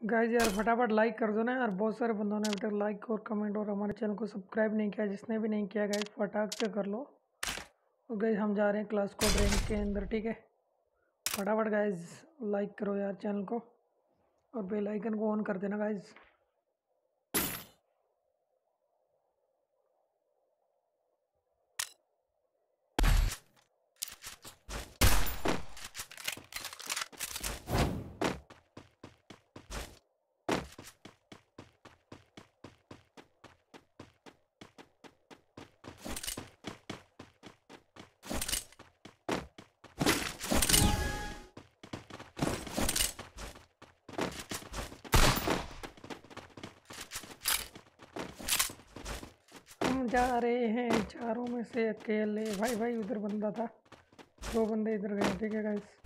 Guys यार, फटाफट like कर दो ना यार। बहुत सारे बंदों ने अभी तक लाइक और कमेंट और हमारे चैनल को सब्सक्राइब नहीं किया, जिसने भी नहीं किया गाइज़ फटाक से कर लो। और गाइज़ हम जा रहे हैं क्लास को ड्रेन के अंदर, ठीक है? फटाफट गाइज़ लाइक करो यार चैनल को। और बेल आइकन को ऑन कर देना गाइस जा रहे हैं चारों में से अकेले। भाई भाई, उधर बंदा था। दो बंदे इधर गए ठीक है guys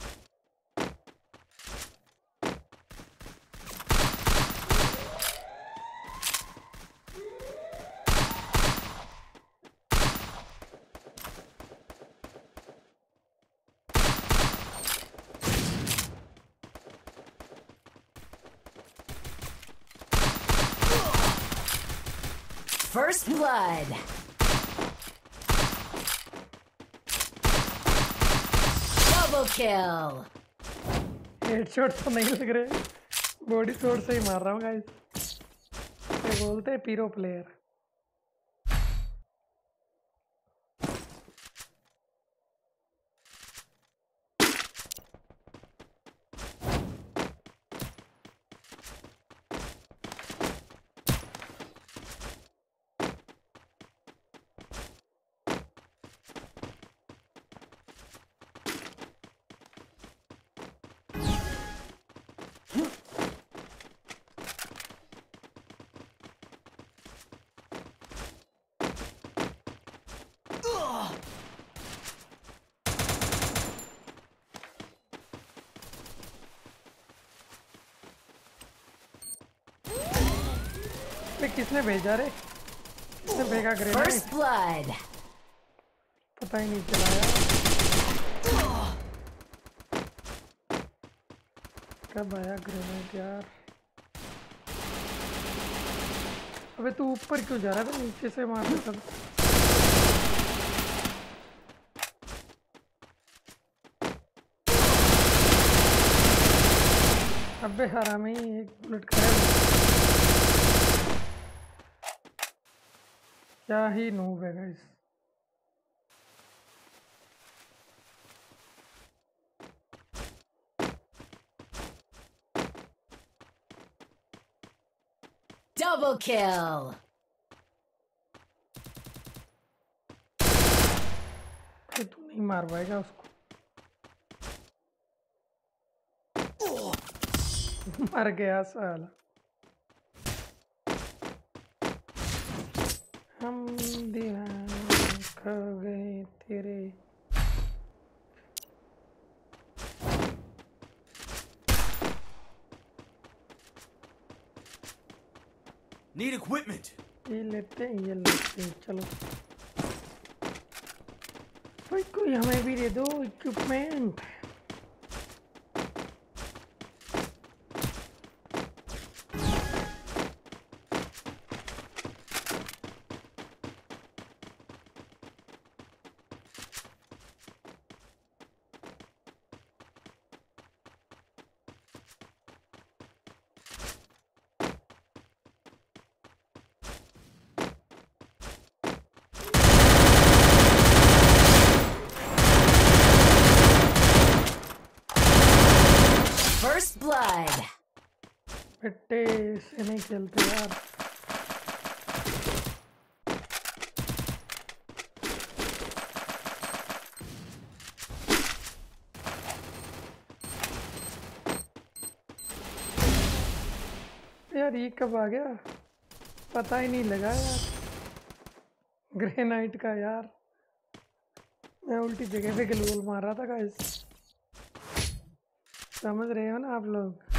First blood. Double kill. Headshot तो नहीं लग रहे बॉडी शॉट से ही मार रहा हूँ गाइस ये बोलते हैं पीरो प्लेयर पे किसने भेजा रे? किसने भेजा ग्रेनेड. पता ही नहीं चला यार। कब आया ग्रेनेड यार? अबे तू ऊपर क्यों जा रहा था नीचे से मार था अबे हरामी एक बुलेट खाया क्या ही नूब है गाइस Double kill. तू नहीं मार पाएगा उसको। मर गया साला। हम दीवाने खो गए तेरे। Need equipment. ये लेते हैं ये लेते हैं चलो। भाई कोई हमें भी दे दो इक्विपमेंट First blood. बेटे से नहीं खेलते यार। यार ये कब आ गया? पता ही नहीं लगा यार। ग्रेनाइट का यार। मैं उल्टी जगह पे गलूल मार रहा था गाइस समझ रहे हो ना आप लोग?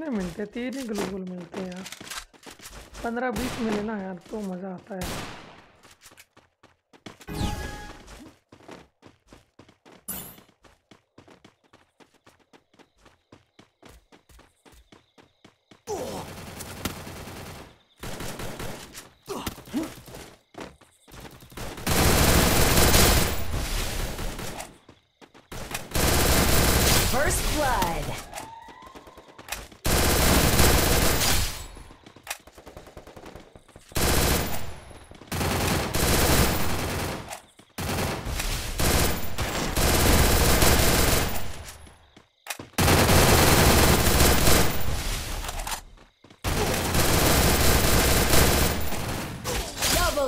कितने मिलते हैं? तीन ही ग्लोबल मिलते हैं यार। पंद्रह, बीस मिले ना यार तो मज़ा आता है। First blood.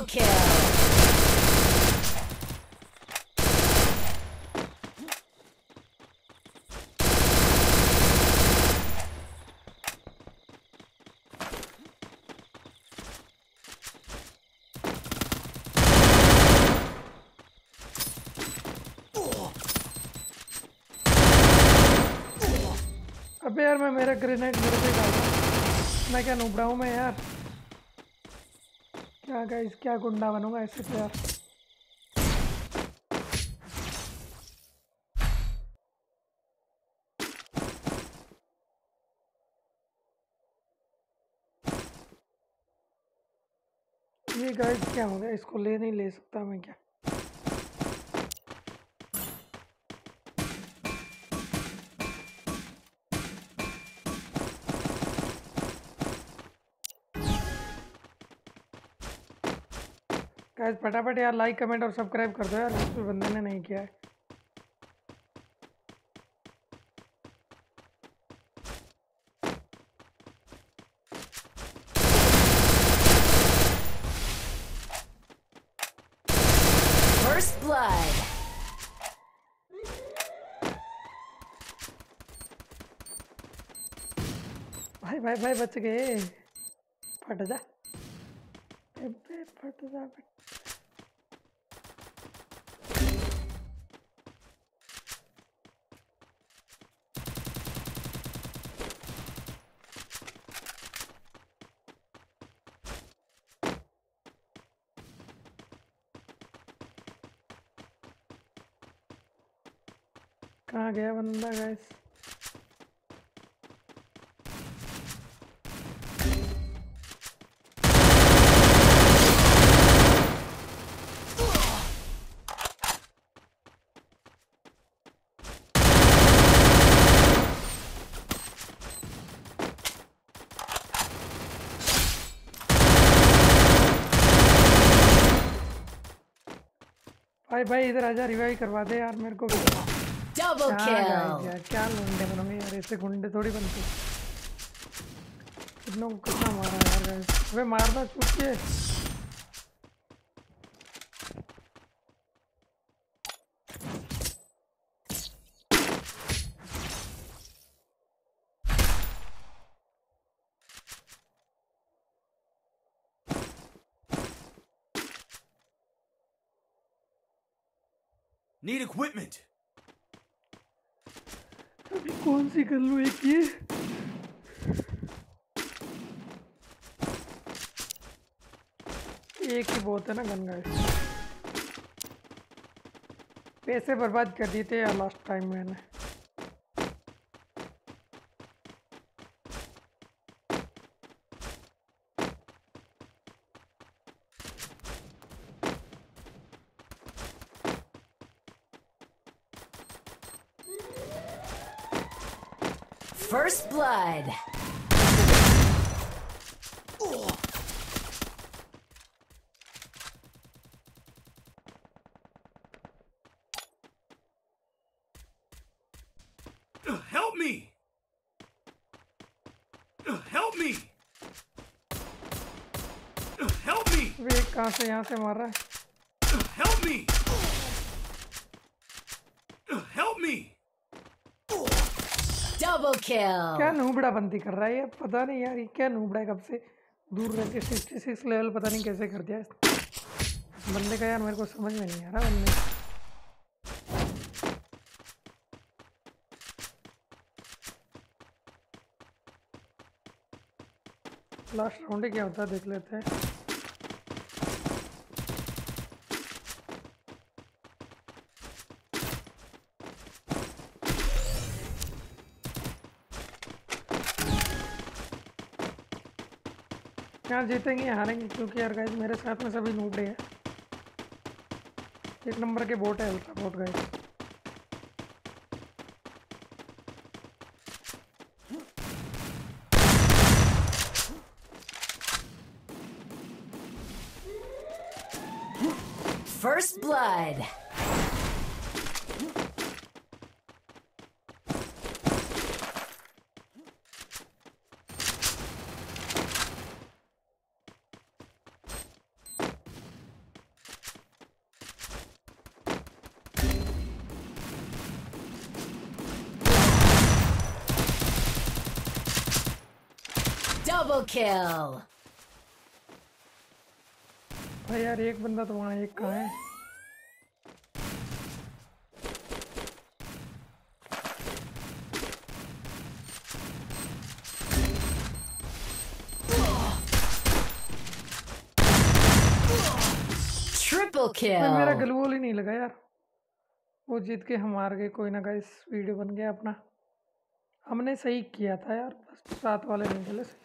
Double kill. अबे यार मैं मेरा ग्रेनेड मेरे पे डाल मैं क्या नुबड़ा हूँ मैं यार क्या गाइस क्या गुंडा बनूँगा ऐसे तो यार। ये गाइस क्या हो गया? इसको ले नहीं ले सकता मैं क्या? गाइस फटाफट यार लाइक कमेंट और सब्सक्राइब कर दो यार इस बंदे ने नहीं किया है First blood. भाई भाई भाई बच गए फट जा फट जा बे। कहाँ गया बंदा गैस भाई भाई, इधर आजा रिवाइव करवा दे यार मेरे को भी। Double क्या guys kill. यार क्या लुंडे बनोगे यार ऐसे गुंडे थोड़ी बनते कितनों को कितना मारा यार गाइस वे मारना छूटिए Need equipment. अभी कौन सी कर लूँ एक ये एक ही बहुत है ना गाइस पैसे बर्बाद कर दिए थे लास्ट टाइम मैंने। First blood. Ooh. Help me! Uh, help me! Uh, help me! Help me! Kill. क्या नूबड़ा बंदी कर रहा है ये? पता नहीं यार, ये क्या नूबड़ा है कब से? दूर रह के सिक्सटी सिक्स लेवल पता नहीं कैसे कर दिया बंदे का यार मेरे को समझ में नहीं आ रहा बंदे। लास्ट राउंड क्या होता है, देख लेते हैं। यार जीतेंगे, हारेंगे, क्योंकि यार गाइस मेरे साथ में सभी नूबड़े हैं एक नंबर के बोट है ultra bot guys First blood. Double kill. भाई यार एक बंदा तो वहाँ एक कहाँ है भाई मेरा. गलवोल ही नहीं लगा यार वो जीत के हम हार गए कोई ना गाइस वीडियो बन गया अपना हमने सही किया था यार बस साथ वाले नहीं चले सही